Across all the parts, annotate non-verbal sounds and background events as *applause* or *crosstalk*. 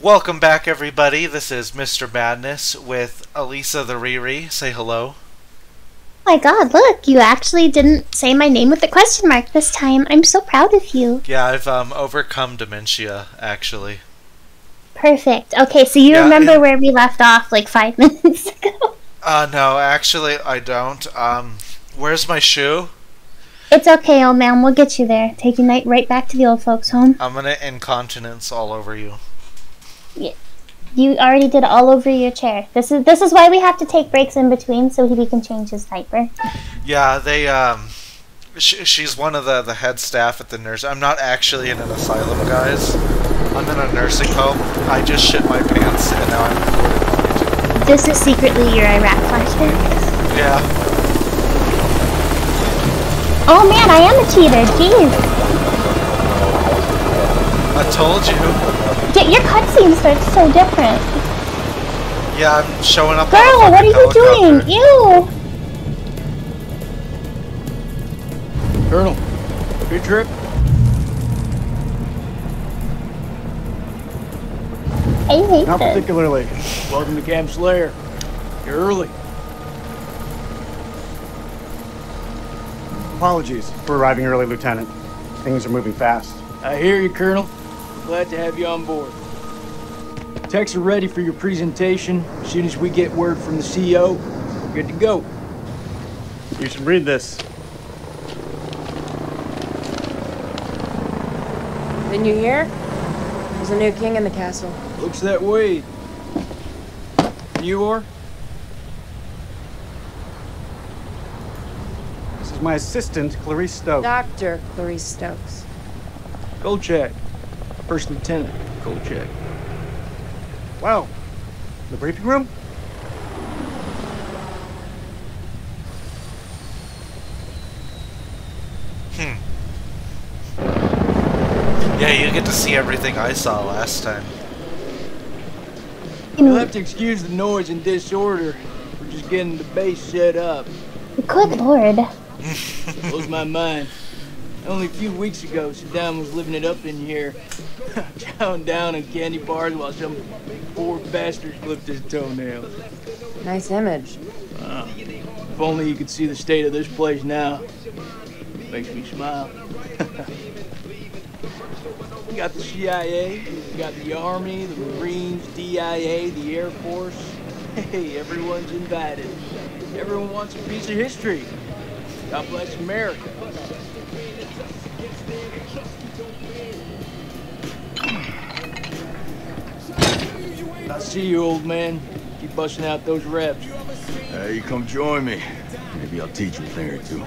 Welcome back, everybody. This is Mr. Madness with Alisa the Riri. Say hello. Oh my god, look, you actually didn't say my name with a question mark this time. I'm so proud of you. Yeah, I've um, overcome dementia, actually. Perfect. Okay, so you Yeah, remember and- where we left off like five *laughs* minutes ago? Uh, no, actually, I don't. Um, where's my shoe? It's okay, old man. We'll get you there. Take you right back to the old folks' home. I'm gonna incontinence all over you. You already did all over your chair. This is this is why we have to take breaks in between so he can change his diaper. Yeah, they, um, sh- she's one of the, the head staff at the nurse. I'm not actually in an asylum, guys. I'm in a nursing home. I just shit my pants, and now I'm This is secretly your Iraq flashback. Yeah. Oh man, I am a cheater. Jeez. I told you. Get your cutscenes are so different. Yeah, I'm showing up. Girl, what are you doing? helicopter. Ew. Colonel, good trip? I hate Not this. particularly. Welcome to Camp Slayer. You're early. Apologies for arriving early, Lieutenant. Things are moving fast. I hear you, Colonel. Glad to have you on board. Techs are ready for your presentation. As soon as we get word from the CEO, we're good to go. You should read this. Didn't you hear? There's a new king in the castle. Looks that way. You are? This is my assistant, Clarice Stokes. Dr. Clarice Stokes. Kolchak. First Lieutenant Kolchak. Well, the briefing room? Hmm. Yeah, you get to see everything I saw last time. You'll have to excuse the noise and disorder. We're just getting the base set up. Good lord. *laughs* Blows my mind. Only a few weeks ago, Saddam was living it up in here, *laughs* chowing down on candy bars while some poor bastard clipped his toenails. Nice image. If only you could see the state of this place now. Makes me smile. you *laughs* got the CIA, you got the Army, the Marines, DIA, the Air Force. *laughs* Hey, everyone's invited. Everyone wants a piece of history. God bless America. I see you, old man. Keep busting out those reps. Hey, you come join me. Maybe I'll teach you a thing or two.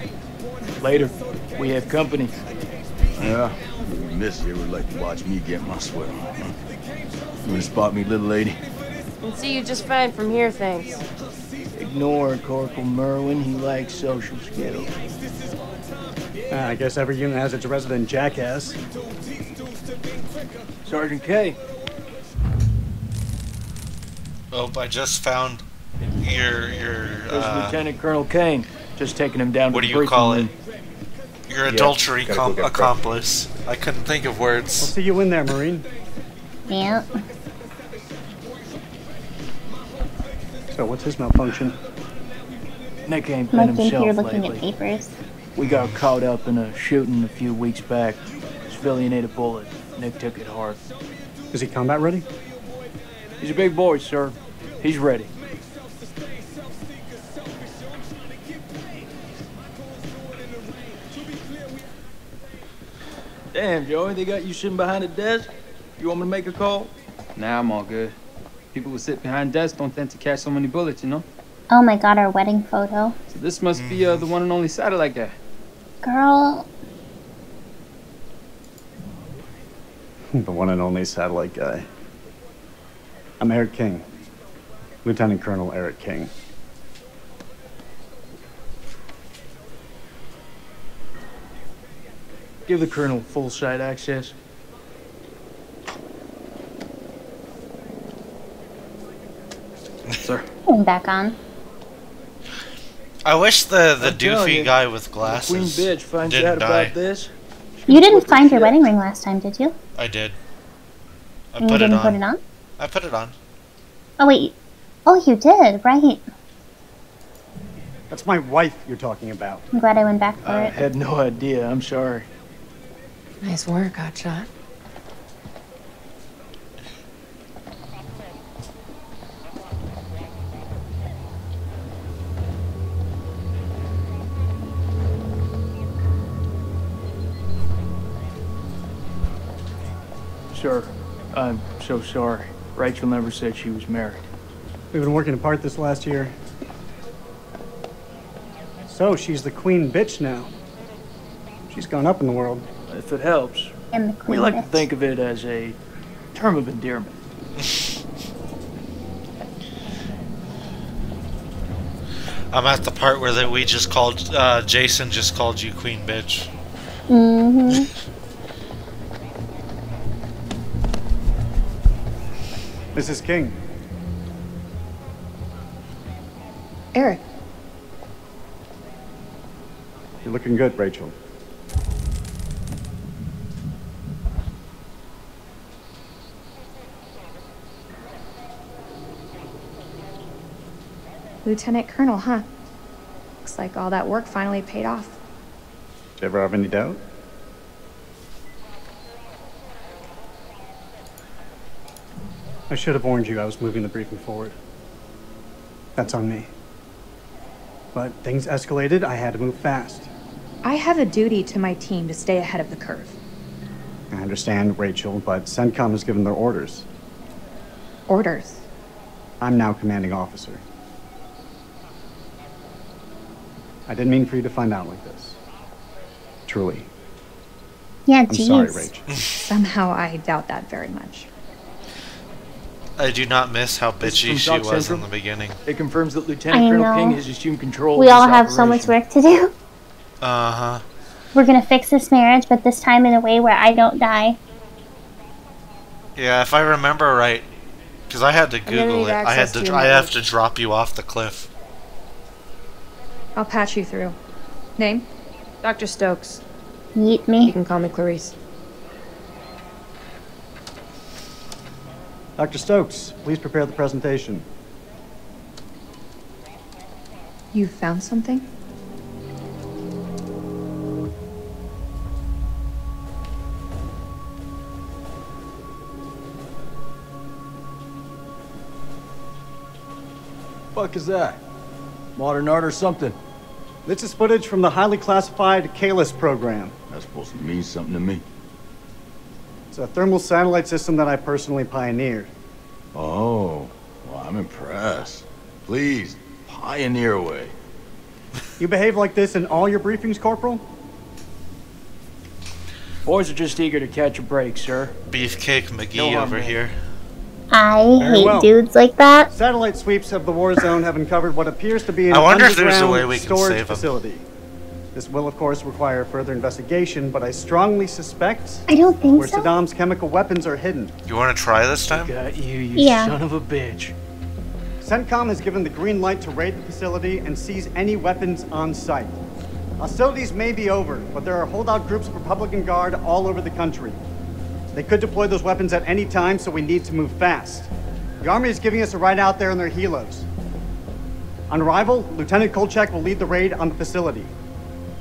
Later, we have company. Yeah? Miss here would like to watch me get my sweat on. Huh? You wanna spot me, little lady? Can see you just fine from here, thanks. Ignore Corporal Merwin. He likes social skills. Ah, I guess every unit has its resident jackass. Sergeant Kay. Oh, I just found your your There's uh, Lieutenant Colonel Kane. Just taking him down to what do you briefing call it? Your adultery gotta com- go get accomplice. I couldn't think of We'll words. see you in there, Marine. Yeah. So, what's his malfunction? Nick ain't been Mike in himself here looking lately. at papers. We got caught up in a shooting a few weeks back. Civilian ate a bullet. Nick took it hard. Is he combat ready? He's a big boy, sir. He's ready. Damn, Joey, they got you sitting behind a desk? You want me to make a call? Nah, I'm all good. People who sit behind desks don't tend to catch so many bullets, you know? Oh my god, our wedding photo. So this must be uh, the one and only satellite guy. Girl, *laughs* the one and only satellite guy. I'm Eric King. Lieutenant Colonel Eric King. Give the colonel full site access. Sir. Putting back on. I wish the the I'm doofy you, guy with The queen glasses bitch finds didn't out die. about this. You didn't find your shit. wedding ring last time, did you? I did. I And put you didn't on. put it on? I put it on. Oh wait. Oh, you did, right? That's my wife you're talking about. I'm glad I went back for I it. had no idea. I'm sorry. Nice work, Hotshot. Sir, I'm so sorry. Rachel never said she was married. We've been working apart this last year. So she's the queen bitch now. She's gone up in the world. If it helps, And the we queen like to think of it as a term of endearment. I'm at the part where that we just called uh, Jason just called you queen bitch. Mm-hmm. Mrs. King. Eric, You're looking good, Rachel. Lieutenant Colonel, huh? Looks like all that work finally paid off. Did you ever have any doubt? I should have warned you I was moving the briefing forward. That's on me. But things escalated, I had to move fast. I have a duty to my team to stay ahead of the curve. I understand, Rachel, but CENTCOM has given their orders. Orders. I'm now commanding officer. I didn't mean for you to find out like this. Truly. Yeah, I'm sorry, Rachel. Somehow I doubt that very much. I do not miss how bitchy she Doc was Central. in the beginning. It confirms that Lieutenant I Colonel King has assumed control We of all this have so much work to do. Uh huh. We're gonna fix this marriage, but this time in a way where I don't die. Yeah, if I remember right, because I had to Google it. I had to. to I have to drop you off the cliff. I'll patch you through. Name? Dr. Stokes. Yeet me. You can call me Clarice. Dr. Stokes, please prepare the presentation. You found something? Fuck is that? Modern art or something? This is footage from the highly classified Kalis program. That's supposed to mean something to me. It's a thermal satellite system that I personally pioneered. Oh, well, I'm impressed. Please, pioneer away. You behave like this in all your briefings, Corporal? Boys are just eager to catch a break, sir. Beefcake McGee No over done. here. I Very hate well. dudes like that. Satellite sweeps of the war zone have uncovered what appears to be an I wonder if there's a underground way we can storage save 'em. facility. This will, of course, require further investigation, but I strongly suspect I don't think where so. Saddam's chemical weapons are hidden. You want to try this time? Got you, you Yeah. son of a bitch. CENTCOM has given the green light to raid the facility and seize any weapons on site. Hostilities may be over, but there are holdout groups of Republican Guard all over the country. They could deploy those weapons at any time, so we need to move fast. The Army is giving us a ride out there in their helos. On arrival, Lieutenant Kolchak will lead the raid on the facility.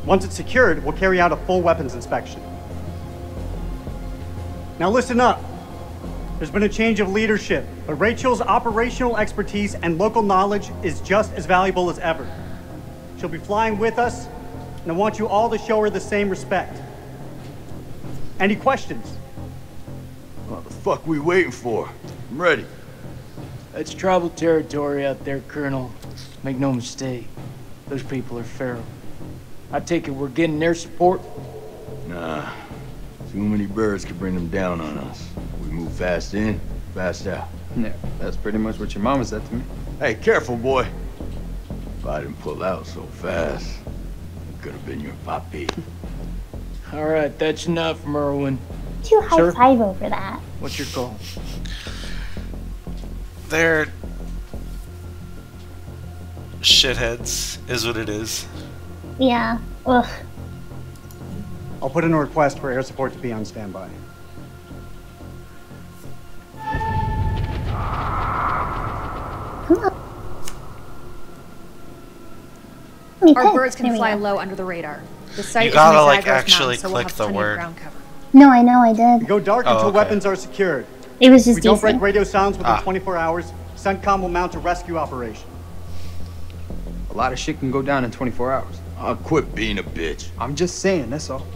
Once it's secured, we'll carry out a full weapons inspection. Now listen up. There's been a change of leadership, but Rachel's operational expertise and local knowledge is just as valuable as ever. She'll be flying with us, and I want you all to show her the same respect. Any questions? What the fuck are we waiting for? I'm ready. It's tribal territory out there, Colonel. Make no mistake. Those people are feral. I take it we're getting their support. Nah, too many birds could bring them down on us. We move fast in, fast out. Yeah, that's pretty much what your mama said to me. Hey, careful, boy. If I didn't pull out so fast, it could have been your papi. *laughs* All right, that's enough, Merwin. You high Sir? five over that. What's your call? They're shitheads, is what it is. Yeah. Ugh. I'll put in a request for air support to be on standby. Come on. Our birds can fly low under the radar. The site you gotta like actually mountain, so we'll the word. No, I know, I did. We go dark oh, until okay. weapons are secured. It was just. We decent. don't break radio sounds within ah. 24 hours. CENTCOM will mount a rescue operation. A lot of shit can go down in 24 hours. I'll quit being a bitch. I'm just saying, that's all.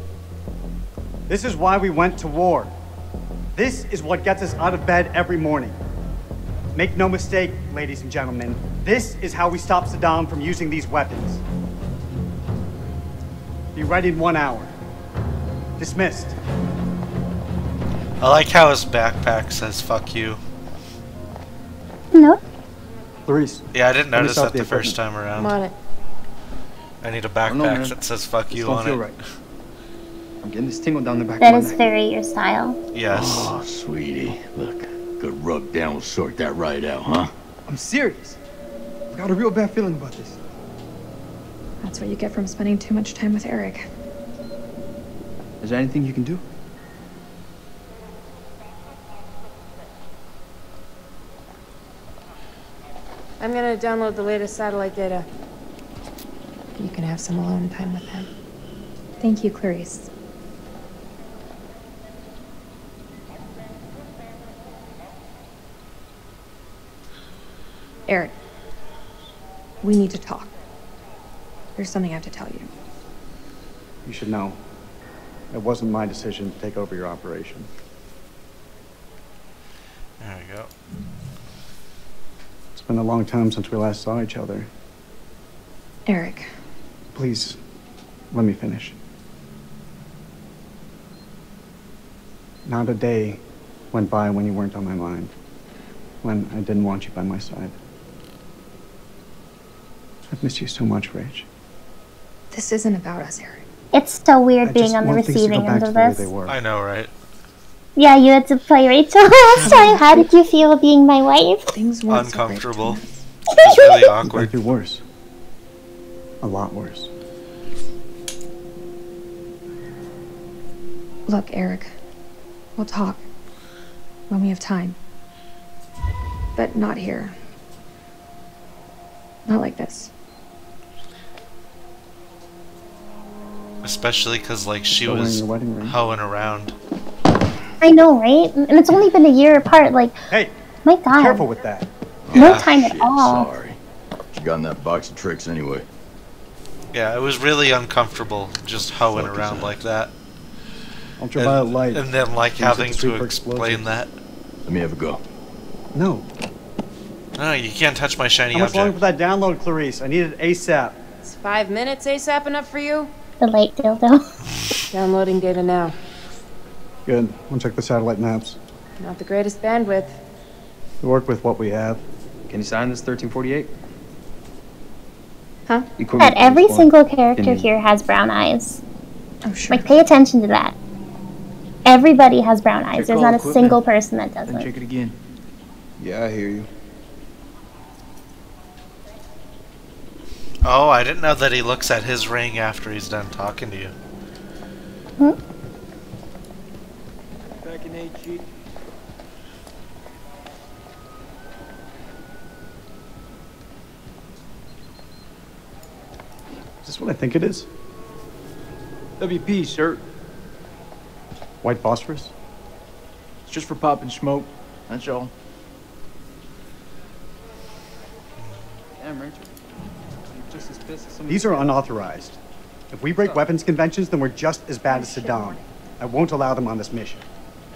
This is why we went to war. This is what gets us out of bed every morning. Make no mistake, ladies and gentlemen, this is how we stop Saddam from using these weapons. Be ready in one hour. Dismissed. I like how his backpack says "fuck you." No. Clarice, Yeah, I didn't notice that the the first equipment. time I'm on it. I need a don't know, backpack that says "fuck Just you" on it. right. I'm getting this tingle down the back That of my neck. very your style. Yes. Oh, sweetie. Look, good rub down will sort that right out, huh? I'm serious. I've got a real bad feeling about this. That's what you get from spending too much time with Eric. Is there anything you can do? I'm gonna download the latest satellite data. You can have some alone time with him. Thank you, Clarice. Eric, we need to talk. There's something I have to tell you. you should know. It wasn't my decision to take over your operation. There we go. It's been a long time since we last saw each other. Eric, Please, let me finish. Not a day went by when you weren't on my mind. When I didn't want you by my side. I've missed you so much, Rach. this isn't about us, Eric. It's so weird I being on the want things to go receiving end of this. I know, right? Yeah, you had to play Rachel *laughs* last time. How did you feel being my wife? Things weren't so great Uncomfortable. between us. It's really It awkward. might be worse. A lot worse. Look, Eric, we'll talk when we have time. But not here. Not like this. Especially because like she Still was your hoeing around. I know, right? And it's only been a year apart. Like, Hey, my God, careful with that. no Yeah. time at Shit, all. sorry. You got in that box of tricks anyway. Yeah, it was really uncomfortable just hoeing Fuck is around that? like that. Ultraviolet And, light. and then like having to sweep to for explain explosives. that. Let me have a go. No. No, you can't touch my shiny How much longer object. for that download, Clarice? I need it ASAP. Is five minutes ASAP enough for you? The light dildo. *laughs* Downloading data now. Good. I'll check the satellite maps. Not the greatest bandwidth. We work with what we have. Can you sign this 1348? Huh? Equipment That every form. single character Can here has brown eyes. Oh, sure. Like, pay attention to that. Everybody has brown eyes. Check There's not a equipment, single person that doesn't. check it again. Yeah, I hear you. Oh, I didn't know that he looks at his ring after he's done talking to you. Hmm? Back in HQ. Is this what I think it is? WP, sir. White phosphorus? It's just for popping smoke. That's all. Damn, Rachel. You're just as pissed as some These are unauthorized. If we break weapons conventions, then we're just as bad as Saddam. I won't allow them on this mission.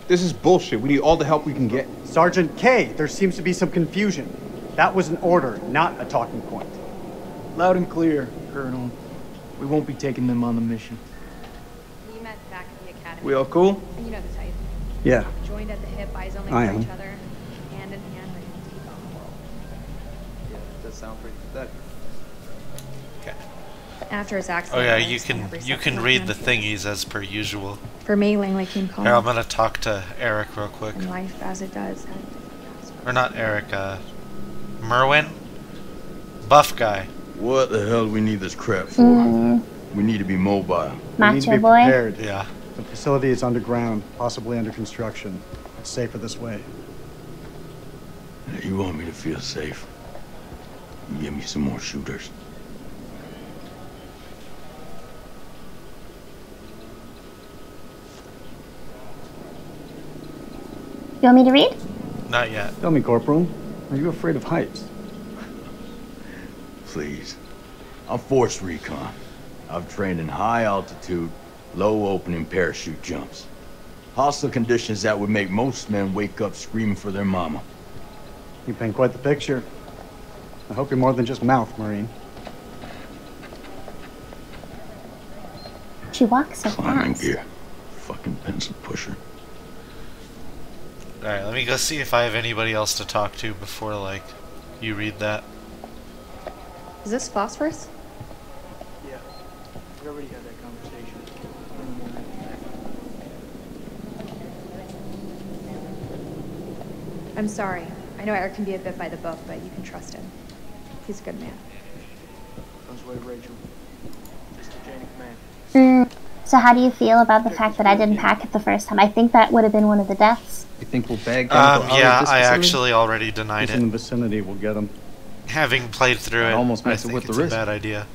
This is bullshit. We need all the help we can get. Sergeant Kay, there seems to be some confusion. That was an order, not a talking point. Loud and clear, Colonel. We won't be taking them on the mission. We met back at the academy. We all cool? You know the type. Yeah. Joined at the hip, eyes only I for am. each other, hand in hand, ready to take on the world. Yeah, that does sound pretty pathetic. After his accident. Oh yeah, you can you can read the thingies as per usual. For me, Langley came calling. Here, I'm gonna talk to Eric real quick. And life as it does. had different aspects. Or not Eric, uh, Merwin? Buff guy. What the hell do we need this crap for? Mm. We need to be mobile. Macho we need to be boy. prepared. Yeah. The facility is underground, possibly under construction. It's safer this way. You want me to feel safe? You give me some more shooters. You want me to read? Not yet. Tell me, Corporal. Are you afraid of heights? Please. I'm force recon. I've trained in high altitude, low opening parachute jumps. Hostile conditions that would make most men wake up screaming for their mama. You paint quite the picture. I hope you're more than just mouth, Marine. She walks so Climbing fast. gear. Fucking pencil pusher. Alright, let me go see if I have anybody else to talk to before, like, you read that. Is this phosphorus? Yeah. We already had that conversation. I'm sorry. I know Eric can be a bit by the book, but you can trust him. He's a good man. Don't Rachel. Just the chain of command. Mm, so how do you feel about the fact that I didn't pack it the first time? I think that would have been one of the deaths. You think we'll bag down Um, yeah, I actually already denied Who's in the it. vicinity will get them. Having played through That it, almost I makes it think worth the it's a risk. bad idea.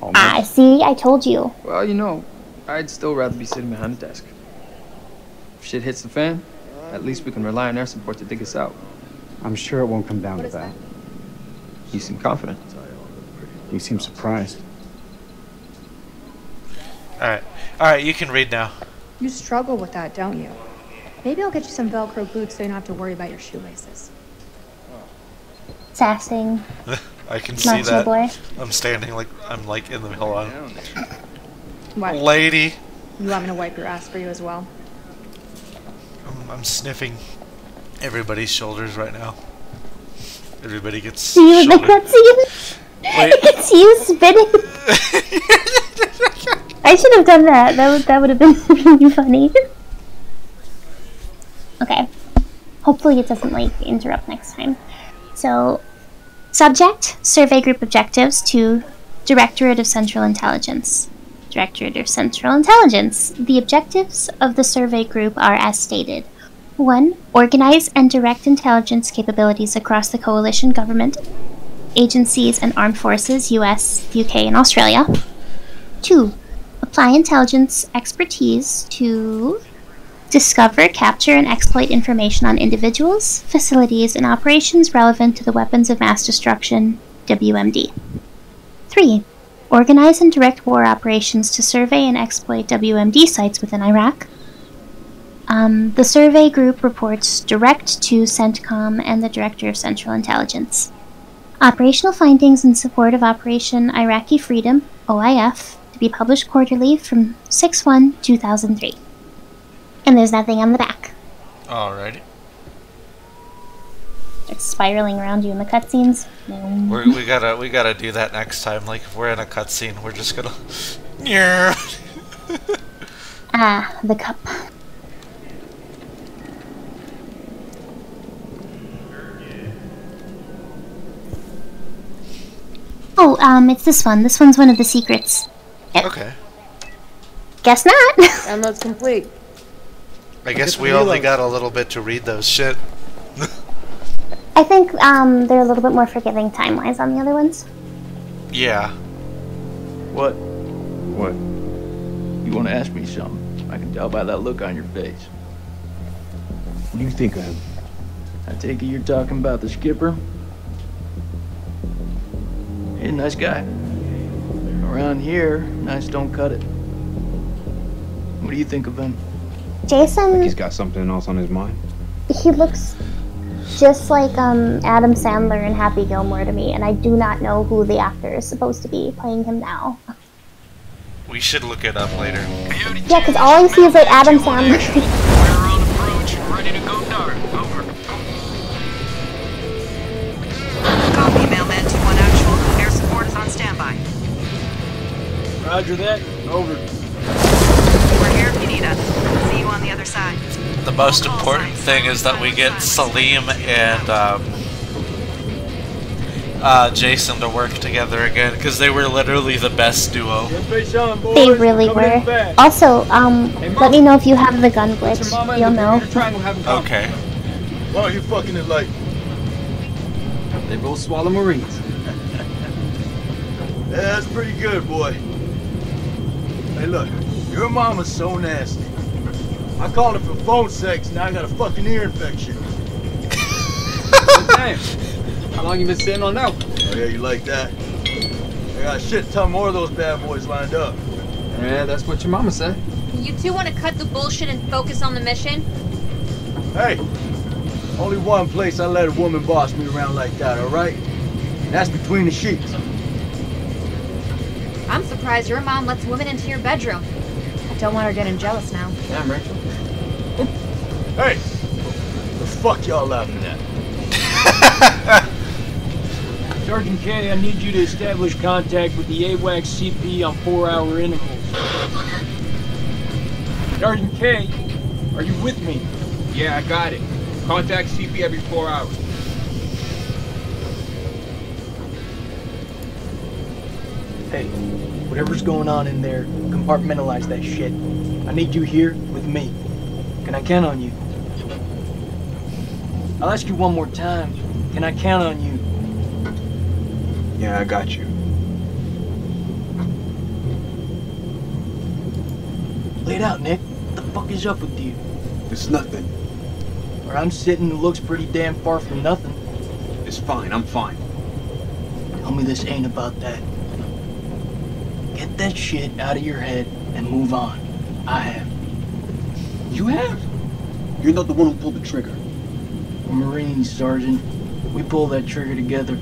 Almost. Ah, see, I told you. Well, you know, I'd still rather be sitting behind a desk. If shit hits the fan, at least we can rely on air support to dig us out. I'm sure it won't come down to that. You seem confident. You seem surprised. Alright. Alright, you can read now. You struggle with that, don't you? Maybe I'll get you some Velcro boots so you don't have to worry about your shoelaces. Sassing. *laughs* I can see that. boy. I'm standing like, I'm like in the middle of What? Lady. You want me to wipe your ass for you as well? I'm, I'm sniffing everybody's shoulders right now. Everybody gets See you in the shoulder. cutscene? Wait. *laughs* I can see you spinning. *laughs* I should have done that. That would that would have been really funny. Okay. Hopefully it doesn't like interrupt next time. So, subject survey group objectives to Directorate of Central Intelligence. Directorate of Central Intelligence. The objectives of the survey group are as stated. 1. Organize and direct intelligence capabilities across the coalition government, agencies, and armed forces, US, UK, and Australia. 2. Apply intelligence expertise to discover, capture, and exploit information on individuals, facilities, and operations relevant to the weapons of mass destruction, WMD. 3. Organize and direct war operations to survey and exploit WMD sites within Iraq. Um, the survey group reports direct to CENTCOM and the Director of Central Intelligence. Operational findings in support of Operation Iraqi Freedom, OIF, to be published quarterly from 6 1 2003. And there's nothing on the back. Alrighty. It's spiraling around you in the cutscenes. We're, we gotta we gotta do that next time. Like if we're in a cutscene, we're just gonna. *laughs* Yeah. *laughs* Ah, the cup. Oh, um, it's this one. This one's one of the secrets. Okay. Guess not. *laughs* Download's complete. I guess we only got a little bit to read those shit. I think um, they're a little bit more forgiving time wise on the other ones. Yeah. What? What? You want to ask me something? I can tell by that look on your face. What do you think of him? I take it you're talking about the skipper? He's a nice guy. Around here, nice don't cut it. What do you think of him? Jason, He's got something else on his mind. he looks just like um, Adam Sandler and Happy Gilmore to me, and I do not know who the actor is supposed to be playing him now. We should look it up later. Yeah, because all I see is like Adam Sandler. We're on approach. Ready to go dark. Over. Copy, Mailman 2-1 actual. Air support is on standby. Roger that. Over. The most important thing is that we get Salim and um, uh, Jason to work together again because they were literally the best duo. Face on, boys. They really were. Also, um, let me know if you have the gun glitch. You'll know. Okay. Why are you fucking it like? They both swallow Marines. *laughs* Yeah, that's pretty good, boy. Hey, look, your mama's so nasty. I called it for phone sex, now I got a fucking ear infection. Damn. How long you been sitting on that? Oh yeah, you like that? I got a shit ton more of those bad boys lined up. Yeah, that's what your mama said. You two want to cut the bullshit and focus on the mission? Hey, only one place I let a woman boss me around like that, alright? That's between the sheets. I'm surprised your mom lets women into your bedroom. I don't want her getting jealous now. Damn, Rachel. Hey, the fuck y'all laughing at? *laughs* Sergeant Kay, I need you to establish contact with the AWACS CP on four-hour intervals. Sergeant Kay, are you with me? Yeah, I got it. Contact CP every four hours. Hey, whatever's going on in there, compartmentalize that shit. I need you here with me. Can I count on you? I'll ask you one more time. Can I count on you? Yeah, I got you. Lay it out, Nick. What the fuck is up with you? It's nothing. Where I'm sitting looks pretty damn far from nothing. It's fine. I'm fine. Tell me this ain't about that. Get that shit out of your head and move on. I have. You have? You're not the one who pulled the trigger. We're Marines, Sergeant. We pull that trigger together.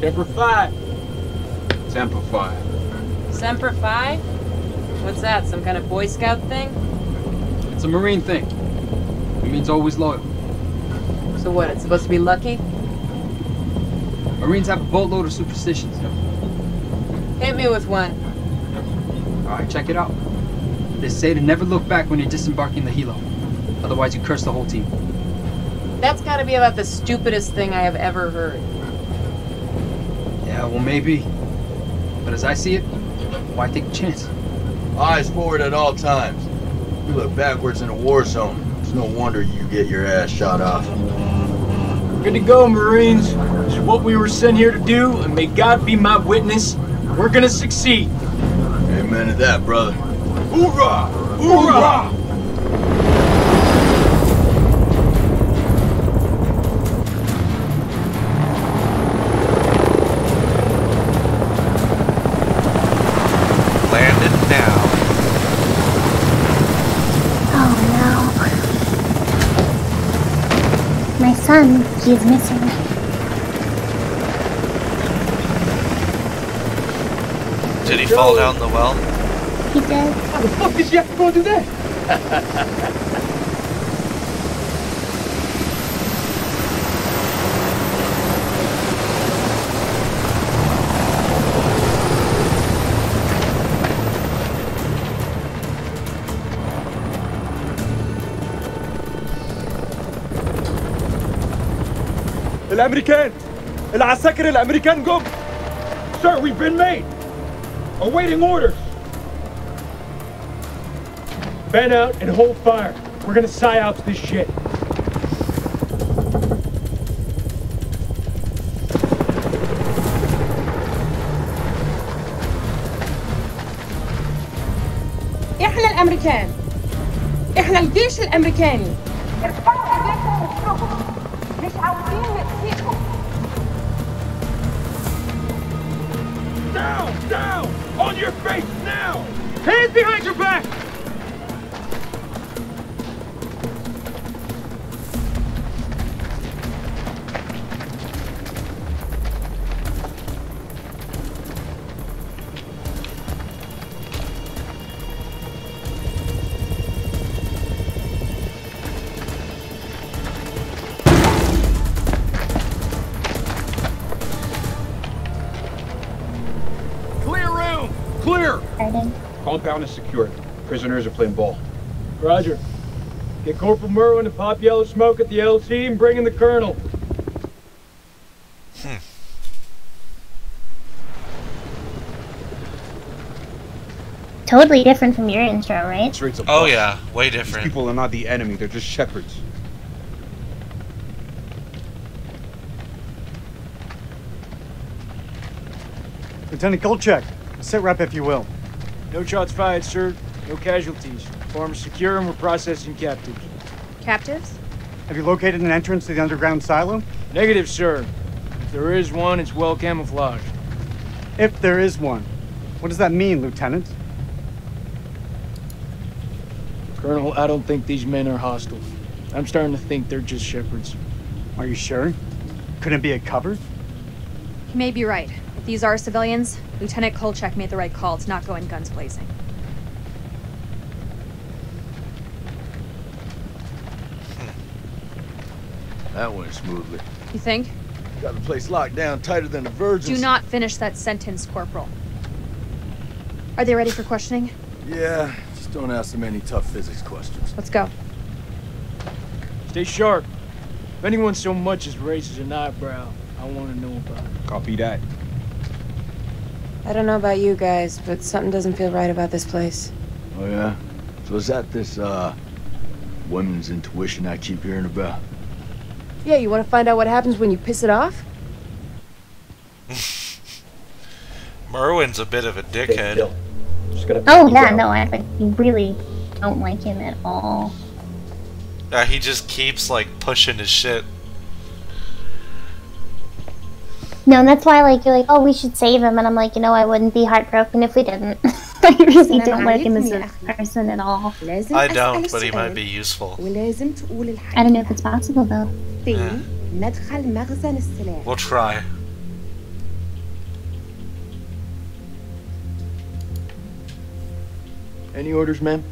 Semper Fi. Semper Fi. Semper Fi? What's that, some kind of Boy Scout thing? It's a Marine thing. It means always loyal. So what, it's supposed to be lucky? Marines have a boatload of superstitions. Hit me with one. Alright, check it out. They say to never look back when you're disembarking the helo. Otherwise, you curse the whole team. That's gotta be about the stupidest thing I have ever heard. Yeah, well, maybe. But as I see it, why take a chance? Eyes forward at all times. You look backwards in a war zone. It's no wonder you get your ass shot off. Good to go, Marines. This is what we were sent here to do, and may God be my witness. We're gonna succeed. Amen to that, brother. Hoorah! Hoorah! Landed now. Oh no. My son, he is missing. Did he fall down the well? He did. How the fuck did you have to go do that? الامريكان العساكر الامريكان جم Sir, we've been made. Awaiting orders. Fan out and hold fire. We're gonna psyops this shit. احنا الامريكان احنا الجيش الامريكاني ارفعوا ايديكم وشوفوا مش عاوزين نأذيكم Down, down! On your face now! Hands behind your back! Prisoners are playing ball. Roger. Get Corporal Merwin to pop yellow smoke at the LT and bring in the Colonel. Hmm. Totally different from your intro, right? Oh yeah, way These different. people are not the enemy. They're just shepherds. Lieutenant Kolchak, sit rep if you will. No shots fired, sir. No casualties. Farm secure and we're processing captives. Captives? Have you located an entrance to the underground silo? Negative, sir. If there is one, it's well camouflaged. If there is one. What does that mean, Lieutenant? Colonel, I don't think these men are hostile. I'm starting to think they're just shepherds. Are you sure? Couldn't it be a cover? You may be right. If these are civilians, Lieutenant Kolchak made the right call to not go in guns blazing. That went smoothly. You think? Got the place locked down tighter than a virgin. Do not finish that sentence, Corporal. Are they ready for questioning? Yeah, just don't ask them any tough physics questions. Let's go. Stay sharp. If anyone so much as raises an eyebrow, I want to know about it. Copy that. I don't know about you guys, but something doesn't feel right about this place. Oh yeah? So is that this, uh, women's intuition I keep hearing about? Yeah, you want to find out what happens when you piss it off? *laughs* Merwin's a bit of a dickhead. Oh yeah, no, I like, really don't like him at all. Yeah, he just keeps like pushing his shit. No, and that's why like you're like, oh, we should save him, and I'm like, you know, I wouldn't be heartbroken if we didn't. *laughs* I really don't like him as a person at all. I don't, but he might be useful. ولازم تقول الحقيقة I don't know if it's possible though. فين مدخل مخزن السلاح We'll try. Any orders, ma'am?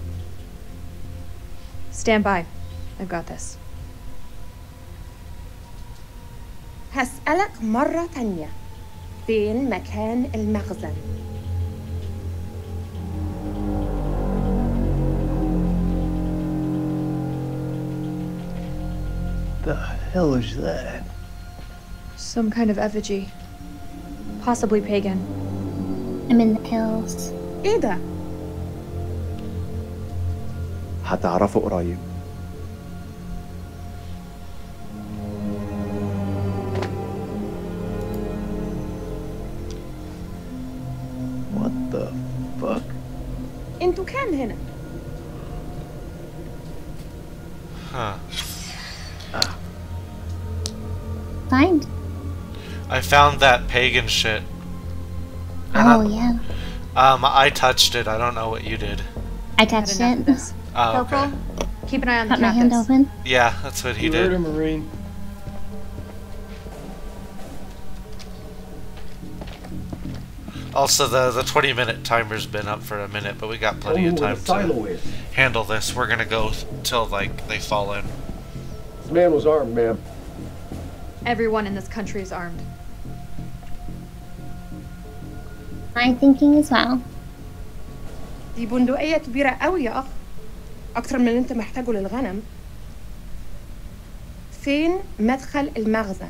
Stand by. I've got this. هسألك مرة تانية فين مكان المخزن The hell is that? Some kind of effigy. Possibly pagan. I'm in the hills. ايه ده؟ هتعرفه قريب What the fuck? انتوا كام هنا؟ Found that pagan shit. Oh yeah. Um, I touched it. I don't know what you did. I touched it. Oh, okay. Corporal, keep an eye on the Got my hand open. Yeah, that's what he You heard did. him, Marine. Also, the the 20 minute timer's been up for a minute, but we got plenty of Tell me where time to is. handle this. We're gonna go till like they fall in. This man was armed, ma'am. Everyone in this country is armed. I'm thinking as well. دي بندقية كبيرة قوي يا أخ أكتر من اللي أنت محتاجه للغنم فين مدخل المخزن؟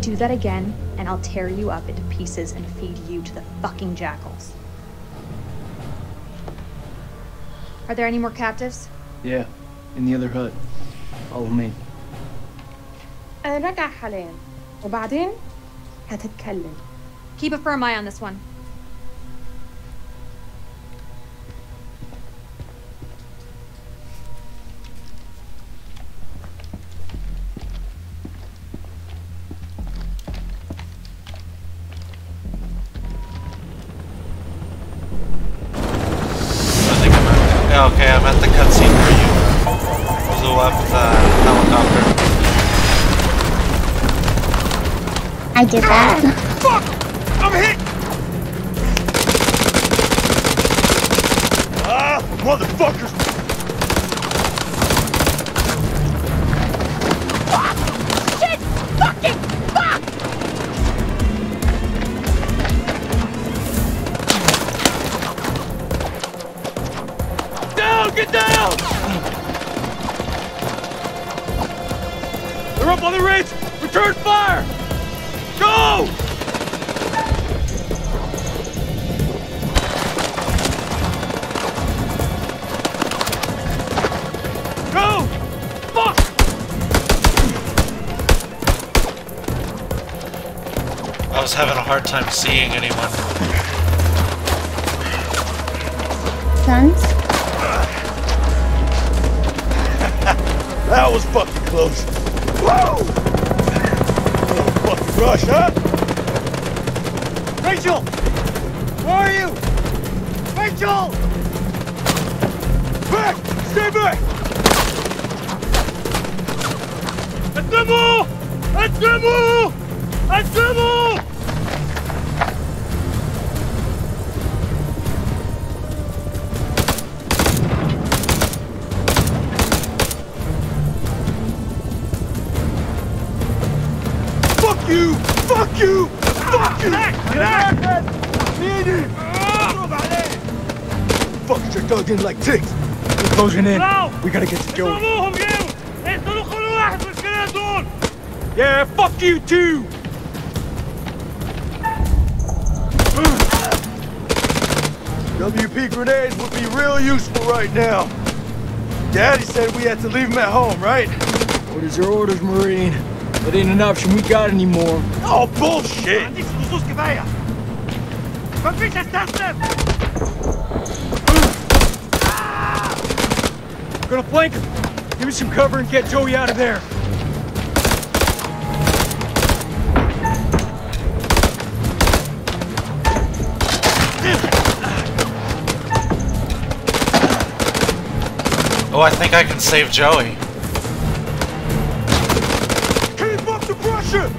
Do that again, and I'll tear you up into pieces and feed you to the fucking jackals. Are there any more captives? Yeah, in the other hut. أو مين؟ رجع حاليا وبعدين هتتكلم. Keep a firm eye on this one. I did that. Fuck! I'm hit! Ah, motherfuckers! time seeing anyone. Guns? *laughs* that was fucking close. Whoa! fucking rush, huh? Rachel! Where are you? Rachel! Back! Stay back! At demo! At demo! At demo! Fuckers are dug in like ticks. We're closing in. We gotta get to Joey. Yeah, fuck you too! WP grenades would be real useful right now. Daddy said we had to leave them at home, right? Orders are orders, Marine. That ain't an option we got anymore. Oh, bullshit! We're gonna flank him. Give me some cover and get Joey out of there. Oh, I think I can save Joey. Keep up the pressure!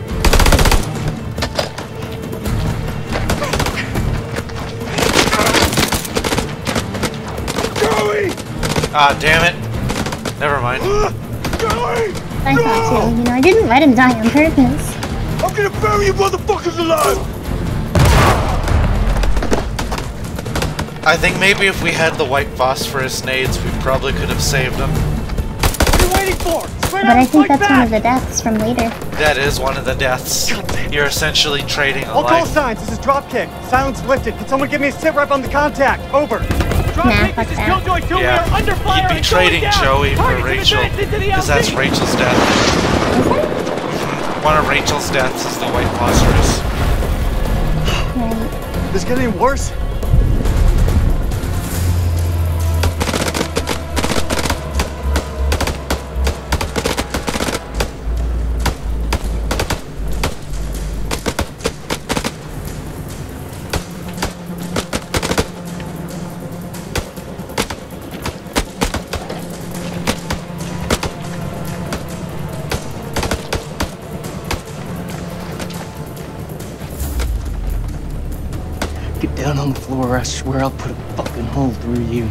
Joey! Ah, damn it. Never mind. I thought too. You know, I didn't let him die on purpose. I'm gonna bury you motherfuckers alive! I think maybe if we had the white phosphorus nades, we probably could have saved him. What are you waiting for? Straight But out I think fight that's one of the deaths from later. That is one of the deaths. You're essentially trading a All call signs. This is dropkick. Silence lifted. Can someone give me a sit rep on the contact? Over. Nah, fuck that. Killjoy 2. We are Yeah, under fire. you'd be trading. Joey for Targets Rachel, advance into the because that's Rachel's death. One of Rachel's deaths is the white phosphorus. Right. This getting worse? Down on the floor I swear I'll put a fucking hole through you.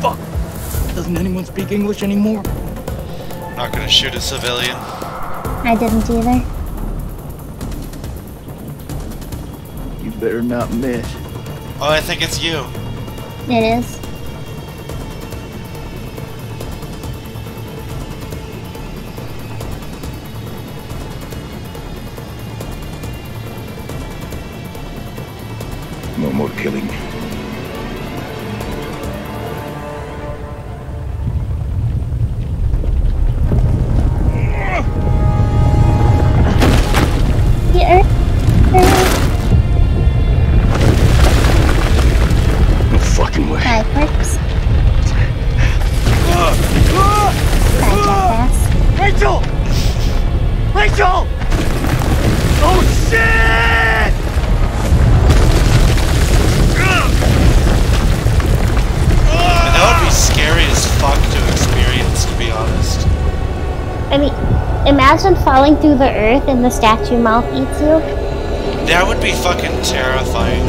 Fuck! Doesn't anyone speak English anymore? I'm not gonna shoot a civilian. I didn't either. You better not miss. Oh, I think it's you. It is. No more killing. The earth and the statue mouth eats you. That would be fucking terrifying.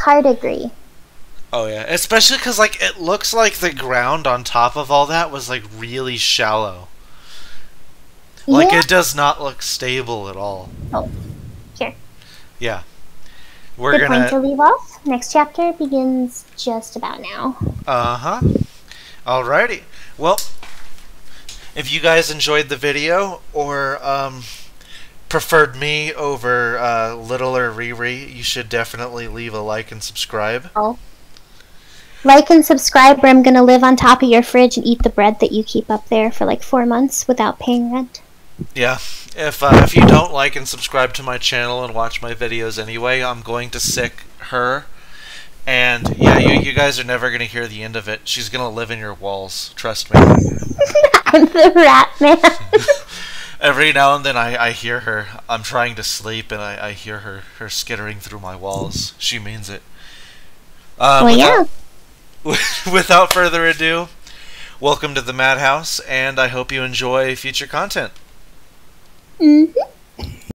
Hard agree. Oh yeah, especially because like it looks like the ground on top of all that was like really shallow. Like Yeah. it does not look stable at all. Oh, here. Yeah, we're Good point to gonna. leave off. Next chapter begins just about now. Uh huh. Alrighty. Well, if you guys enjoyed the video or um, preferred me over uh, littler Riri, you should definitely leave a like and subscribe. Oh. Like and subscribe, or I'm gonna live on top of your fridge and eat the bread that you keep up there for like four months without paying rent. Yeah, if uh, if you don't like and subscribe to my channel and watch my videos anyway, I'm going to sic her. And yeah, you, you guys are never gonna hear the end of it. She's gonna live in your walls. Trust me. *laughs* I'm the rat man. *laughs* Every now and then I, I hear her. I'm trying to sleep and I, I hear her, her skittering through my walls. She means it. Uh, well, yeah. without, *laughs* without further ado, welcome to the Madhouse, and I hope you enjoy future content. Mm-hmm.